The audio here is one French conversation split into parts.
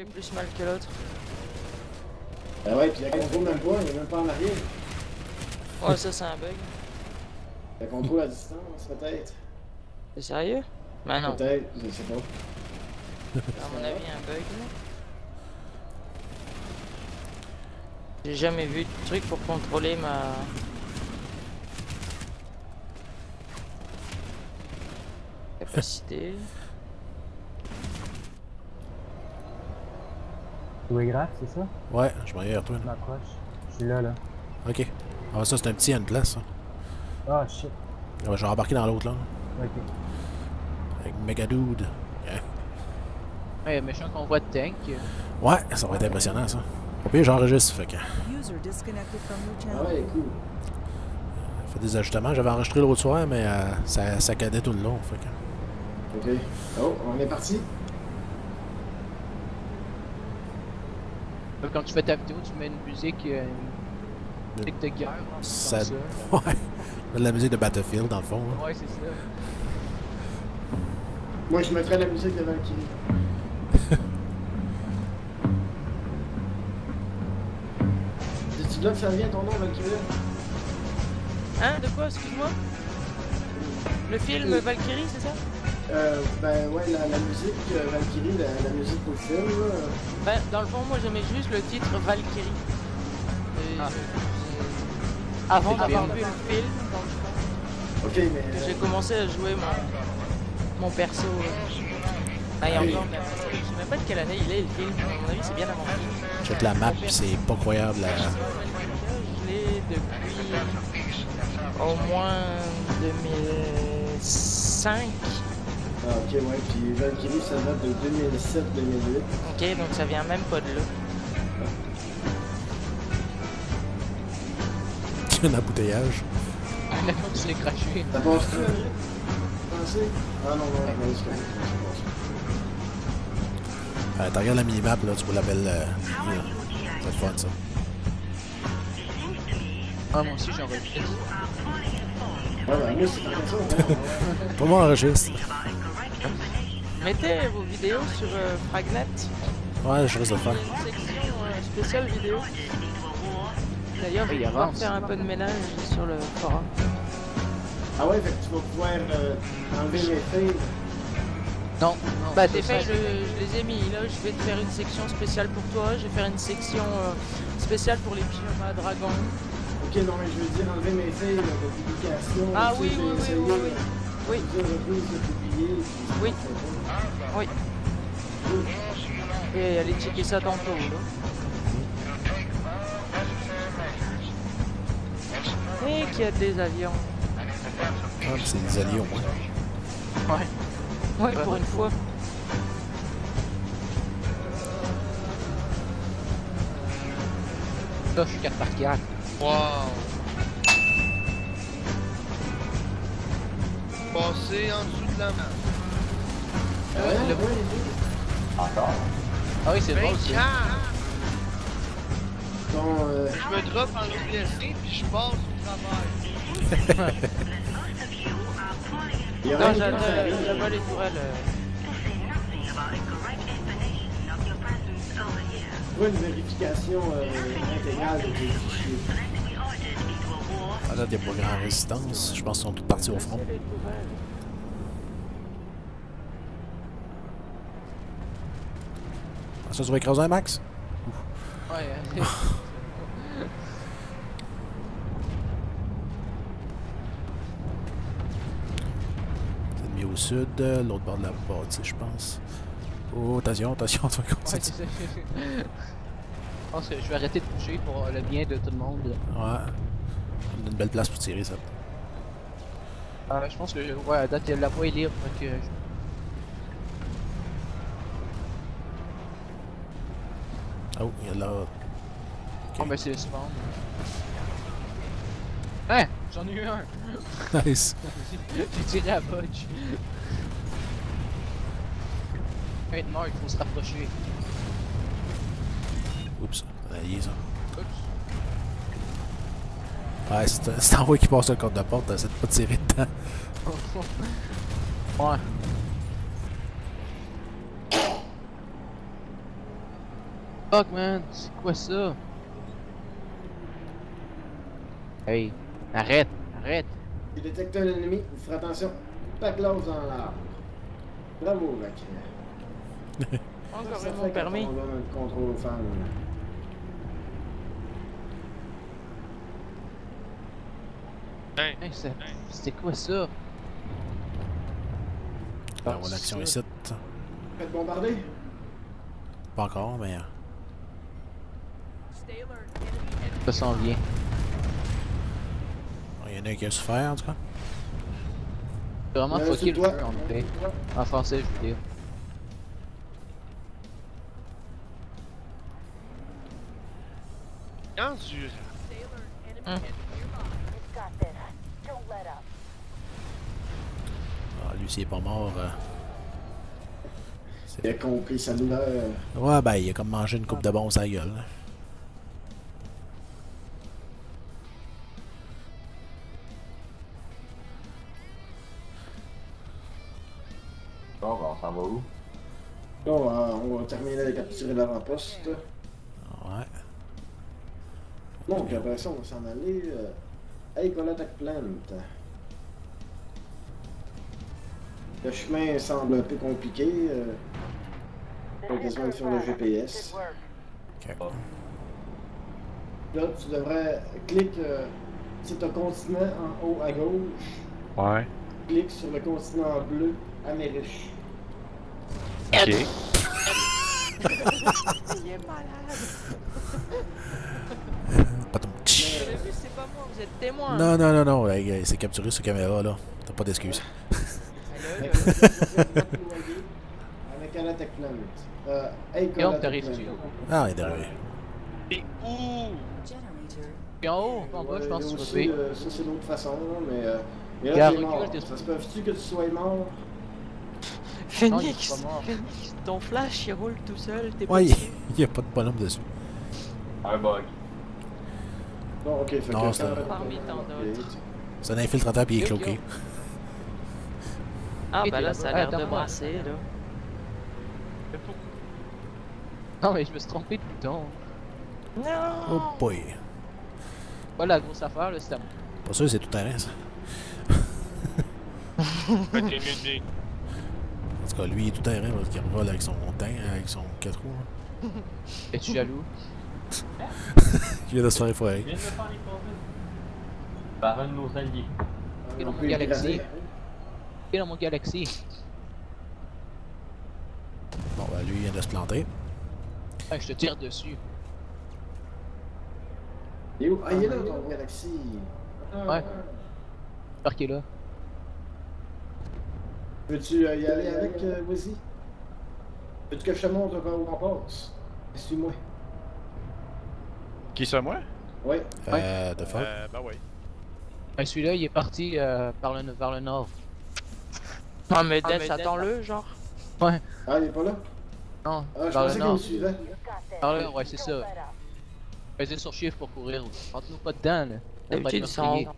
fait plus mal que l'autre. Ah ouais, puis la contrôle même pas, il est même pas en arrière. Ouais, ça c'est un bug. La contrôle à distance, peut-être. T'es sérieux? Ben non. Peut-être, je sais pas. À mon avis, un bug. là. J'ai jamais vu de truc pour contrôler ma. Capacité. C'est ça? Ouais, je m'en vais vers toi. Je m'approche. Je suis là, là. Ok. Ah, ça, c'est un petit end ça. Ah, shit. Ouais, je vais embarquer dans l'autre, là. Ok. Avec Megadude. Ouais, méchant convoi de tank. Ouais, ça va être impressionnant, ça. Au pire, j'enregistre, fait que... User disconnected from your Ah channel. ouais, cool. Fait des ajustements. J'avais enregistré l'autre soir, mais euh, ça saccadait tout le long, fait que... Ok. Oh, on est parti. Quand tu fais ta vidéo, tu mets une musique, euh, une musique de guerre. hein, Ça... comme ça. Ouais. De la musique de Battlefield, dans le fond. hein. Ouais, c'est ça. Moi, je mettrais la musique de Valkyrie. C'est-tu là que ça vient ton nom, Valkyrie? Hein, de quoi, excuse-moi? Le film Valkyrie, c'est ça? Euh, ben ouais, la, la musique, euh, Valkyrie, la, la musique pour le film, là. Ben, dans le fond, moi j'aimais juste le titre Valkyrie. Et Ah. je- Avant d'avoir vu le film, dans le fond, Ok, mais. j'ai commencé à jouer mon, mon perso. euh, Ah, et Ah oui. encore, je sais même pas de quelle année il est le film. À mon avis, c'est bien avant le la map, c'est pas croyable. La... Je l'ai depuis au moins 2005. Ah, ok, ouais, puis Valkyrie, ça date de 2007-2008. Ok, donc ça vient même pas de là. un embouteillage. La fois que tu l'as craché. T'as pas pensé? Ah non, non, non, c'est correct, Euh, T'as regardé la minimap, là, tu vois la belle... Euh, c'est le fun, ça. Ah, moi aussi, bon. Ouais, ben moi, c'est pas ça. Tout le monde enregistre. Mettez vos vidéos sur euh, Fragnet. Ouais, je risque de faire. Une section euh, spéciale vidéo. D'ailleurs, il pouvoir avance. faire un peu de ménage sur le forum. Ah ouais, fait que tu vas pouvoir euh, enlever mes fails. Non, non. Bah, tes ça, faits, je, je les ai mis. Là, je vais te faire une section spéciale pour toi. Je vais faire une section euh, spéciale pour les pyjamas dragons. Ok, non, mais je veux dire enlever mes fails de publication. Ah oui, oui, oui, oui. Oui. Oui. Et allez checker ça tantôt. Là. Et qu'il y a des avions. Ah, c'est des alliés, au moins. Ouais. Ouais, pour une fois. Là, je suis 4 par 4. Wow! Passer en dessous de la map. pas- Ouais, le- ouais, Ah oui, c'est drôle, ça. 24! Ton, euh, Je me drop en OBSC puis je passe au travers. il y Non, j'avais les tourelles. euh, une vérification euh, intégrale de tes fichiers. Ah, là, il n'y a pas grand résistance. Je pense qu'ils sont tous partis au front. Ah, ça, tu vas écraser un max? Ouais, euh, C'est mis au sud, l'autre bord de la bâtisse, je pense. Oh, attention, attention, tu vas ouais, continuer. c'est ça. Je pense que je vais arrêter de bouger pour le bien de tout le monde. Ouais. Une belle place pour tirer, ça. Euh, je pense que, ouais, à date, la voie est libre. je- Oh, il y a là. Oh, ben c'est le spawn. Hein? J'en ai eu un! Nice. J'ai tiré à Budge. Mort, il faut se rapprocher. Oups, allié, ça. Oups. Ouais, c'est haut qui passe le code de porte, t'essaies de pas tirer dedans. Ouais. Fuck man, c'est quoi ça? Hey, arrête, arrête. Il détecte un ennemi, vous ferez attention. Pas close dans l'arbre. Bravo, Mac. Encore Ça une quand permis. On donne un contrôle aux femmes. Hey, ça- C'était quoi ça? On va voir l'action ici. Faites bombarder. Pas encore, mais. euh, Ça s'en vient. Il y en a un qui a souffert en tout cas. C'est vraiment Euh, fucké le toi. jeu en fait. En français, je veux dire. Endurant. Ah, lui, s'il est pas mort. euh, Il a compris sa douleur. Ouais, ben, il a comme mangé une coupe de bon à la gueule. là. Bon, ben, on s'en va où? Là, on va, on va terminer de capturer l'avant-poste. Ouais. Donc, après ça, on va s'en aller. Euh, hey, Attack Plant. Le chemin semble un peu compliqué. Euh, faut quasiment sur le GPS. Ok. Là, tu devrais cliquer. Euh, c'est un continent en haut à gauche. Ouais. Clique sur le continent bleu, Amérique. Ok. Il est malade. Pas c'est moi, vous êtes témoin. Non, non, non, non. C'est capturé sur caméra là. T'as pas d'excuses. Euh, hey, Guillaume, Attack t'arrives-tu? Plant. Ah, il est arrivé. Et où? Generator. Puis en haut, en bas, je pense aussi, euh, Ça, c'est l'autre façon, là, mais. Euh, mais là, t'es mort. Ça se peut-tu que tu sois mort? Phoenix. Phoenix, ton flash il roule tout seul, t'es pas Ouais, il y a pas de bonhomme dessus. Un bug. Bon, ok, fait Non, que Parmi tant d'autres. C'est un infiltrateur puis il est Yo, yo. cloqué. Ah bah là ça a Ah, l'air attends, de brasser là. Non, mais je me suis trompé de bouton. Oh Non boy. Pas la grosse affaire, à moi. Pas sûr, c'est tout terrain ça. En tout cas, lui, il est tout terrain parce qu'il revole avec son teint, avec son 4 roues. là. Es-tu jaloux? Il vient de se faire effrayer. Viens de me faire les Par un de nos alliés. Et dans On mon peut y galaxie. graver. Et dans mon galaxie. Bon, ben lui, il vient de se planter. Ah, je te tire dessus. Il est où? Ah, il est là, ton Galaxy. Ah, Ouais. J'espère qu'il est là. Veux-tu euh, y aller avec, euh, Wizzy? Veux-tu que je te montre par où on passe? Suis-moi. Qui ça, moi? Ouais. Euh, de fuck. Euh, ben ouais. Ah, Celui-là, il est parti euh, par le, vers le nord. Non mais Death, attends-le genre. Ah, il est pas là? Non, Ah, je le pensais nord. suivait. Par là, ouais, c'est ça. Faisais sur chiffre pour courir. Rentre-nous pas dedans, là. D'habitude meurtrier.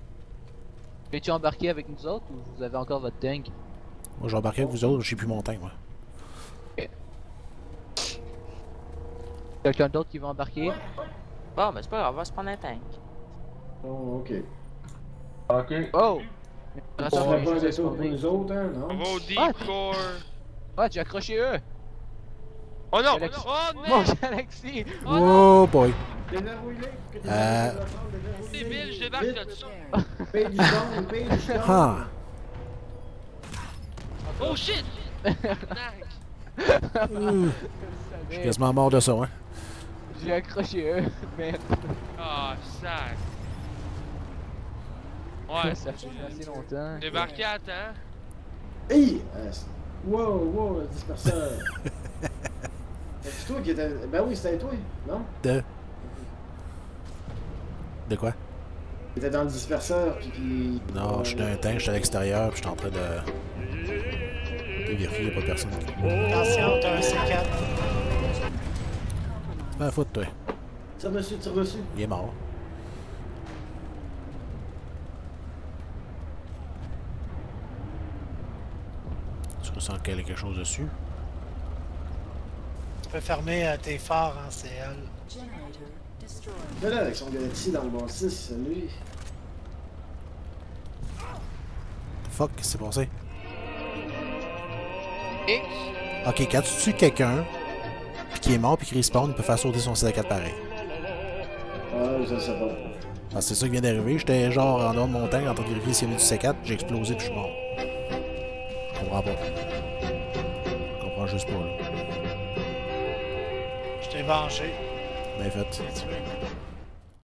Veux-tu embarquer avec nous autres ou vous avez encore votre tank? Moi, j'ai embarqué avec vous autres, j'ai plus mon teint, moi. Quelqu'un d'autre qui va embarquer? Bon mais c'est pas grave, on va se prendre un tank. Oh, ok. Ok. Oh! Ferait je pas pour nous autres, hein, non? On va au deep Ah. core. Ah, j'ai accroché eux! Oh non! Galaxy. Oh Mon non! galaxie! Oh boy. Tu Euh. Débile, je débarque. Page down, page down. Ah. Oh shit! Je suis quasiment mort de ça, hein. J'ai accroché eux, merde. Ah, sac. Ouais, Ça fait assez longtemps. débarqué à temps. Hey! euh, wow, wow, le disperseur. C'est toi qui étais. Ben oui, c'était toi, non? De? De quoi? Qui était dans le disperseur, puis qui. Non, je suis dans un tank, je suis à l'extérieur, puis je suis en train de. de vérifier, y'a pas de personne. Attention, t'as un C4. C'est pas la faute, toi. Tire dessus, tire dessus. Il est mort. Tu ressens qu'il y a quelque chose dessus? peux fermer euh, tes phares en CL. Là, là, avec son Galaxy dans le bon 6, lui. Fuck, qu'est-ce qui s'est passé? X. Ok, quand tu tues quelqu'un, puis qui est mort, puis qui respawn, il peut faire sauter son CD4 pareil. Ah, je sais pas. Parce que c'est ça qui vient d'arriver. J'étais genre en dehors de mon tank en train de vérifier s'il y avait du C4, j'ai explosé, puis je suis mort. Je comprends pas. Je comprends juste pas, là. Je t'ai vengé. Bien fait.